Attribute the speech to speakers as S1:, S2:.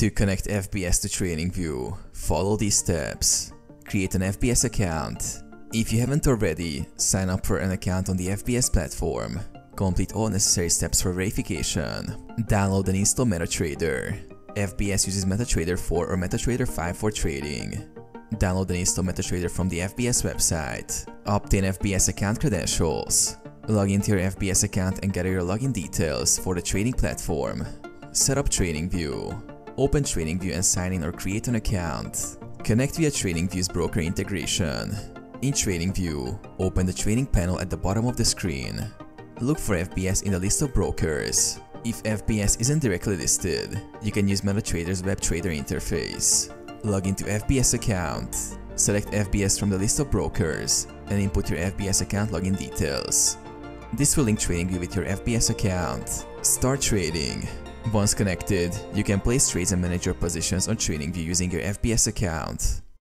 S1: To connect FBS to TradingView, follow these steps. Create an FBS account. If you haven't already, sign up for an account on the FBS platform. Complete all necessary steps for verification. Download and install MetaTrader. FBS uses MetaTrader 4 or MetaTrader 5 for trading. Download and install MetaTrader from the FBS website. Obtain FBS account credentials. Log into your FBS account and gather your login details for the trading platform. Set up TradingView. Open TradingView and sign in or create an account. Connect via TradingView's broker integration. In TradingView, open the trading panel at the bottom of the screen. Look for FBS in the list of brokers. If FBS isn't directly listed, you can use MetaTrader's web trader interface. Log into FBS account. Select FBS from the list of brokers and input your FBS account login details. This will link TradingView with your FBS account. Start trading. Once connected, you can place trades and manage your positions on TradingView using your FBS account.